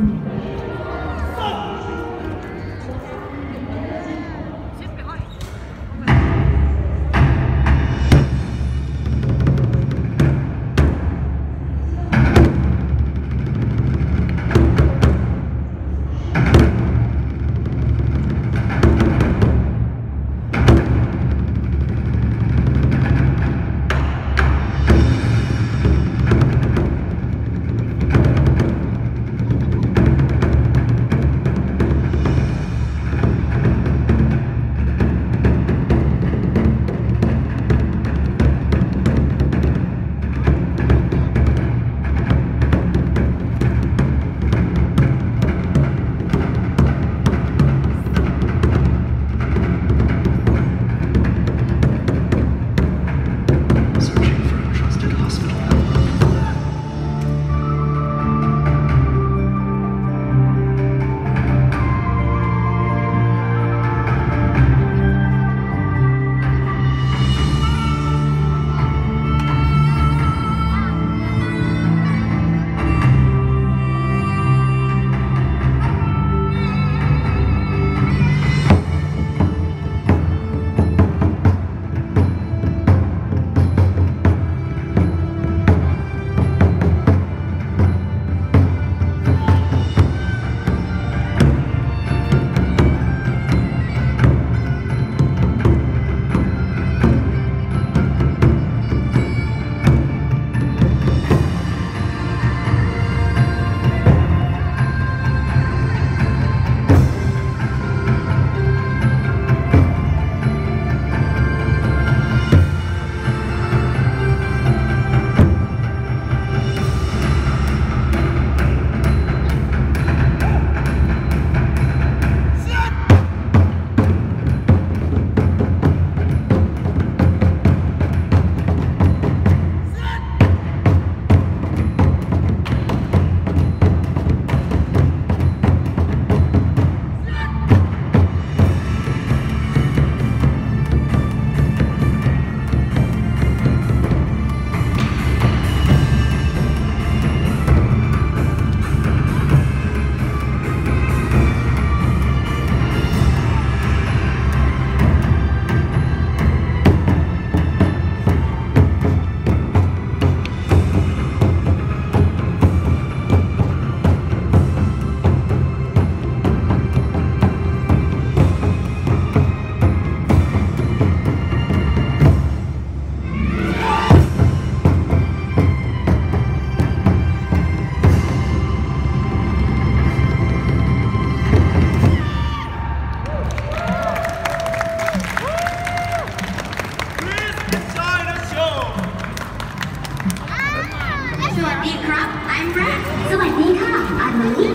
Thank ดีครับ I'm Brad สวัสดีค่ะ I'm Lily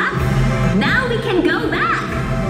Rock! Now we can go back!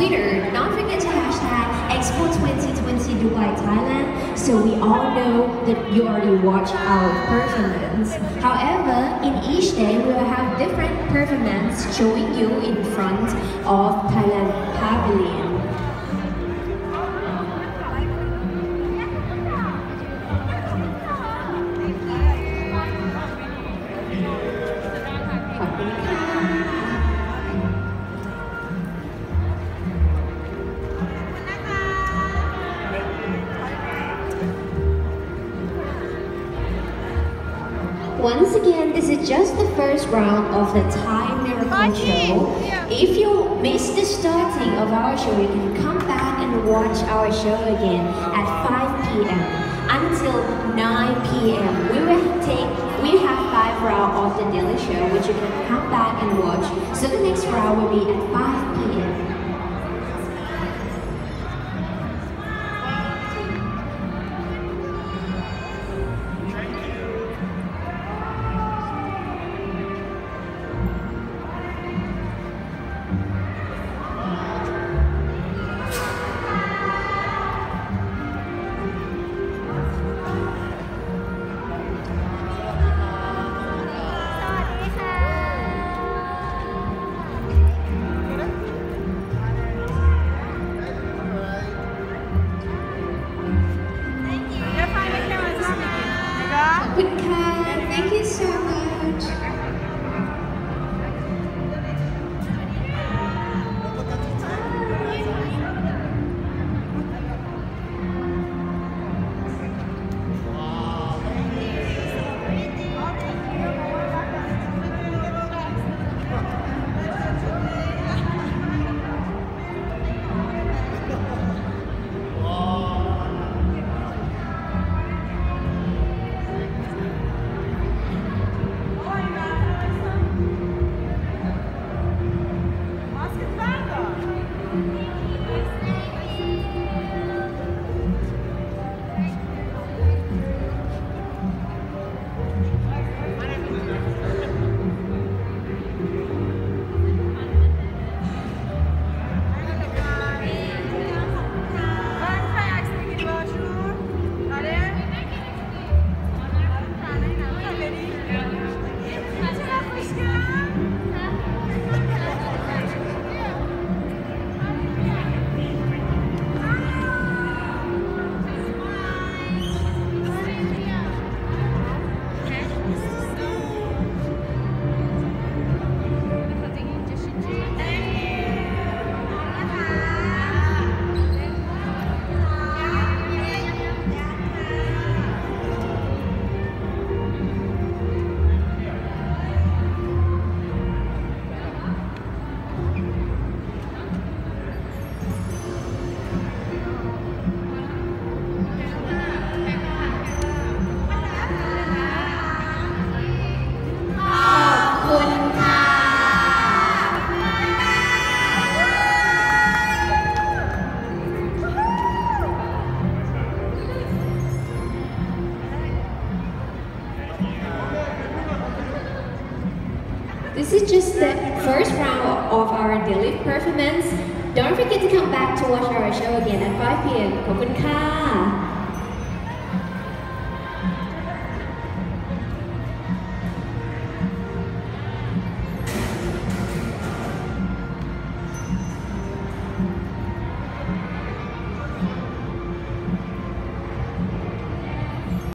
Twitter, don't forget to hashtag Expo 2020 Dubai Thailand so we all know that you already watched our performance. However, in each day we will have different performance showing you in front of Thailand Pavilion. Once again, this is just the first round of the Thai Miracle Show. If you missed the starting of our show, you can come back and watch our show again at 5 p.m. until 9 p.m. We will take we have five rounds of the daily show, which you can come back and watch. So the next round will be at 5 p.m. This is just the first round of our daily performance. Don't forget to come back to watch our show again at 5 p.m. ขอบคุณค่ะ